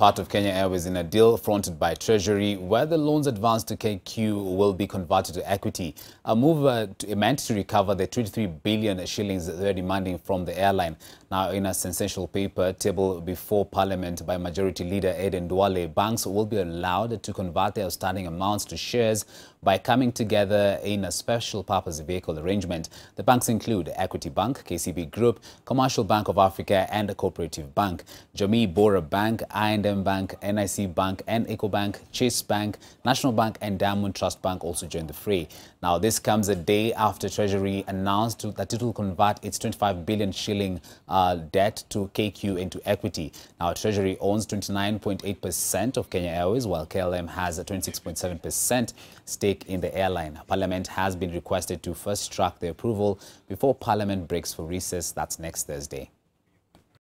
part of Kenya Airways in a deal fronted by Treasury where the loans advanced to KQ will be converted to equity. A move uh, to, meant to recover the 23 billion shillings they're demanding from the airline. Now, in a sensational paper tabled before Parliament by Majority Leader Aden Duale, banks will be allowed to convert their outstanding amounts to shares by coming together in a special purpose vehicle arrangement. The banks include Equity Bank, KCB Group, Commercial Bank of Africa and a Cooperative Bank, Jamii Bora Bank, Bank, NIC Bank and EcoBank, Chase Bank, National Bank and Diamond Trust Bank also joined the fray. Now, this comes a day after Treasury announced that it will convert its 25 billion shilling uh, debt to KQ into equity. Now, Treasury owns 29.8% of Kenya Airways, while KLM has a 26.7% stake in the airline. Parliament has been requested to first track the approval before Parliament breaks for recess. That's next Thursday.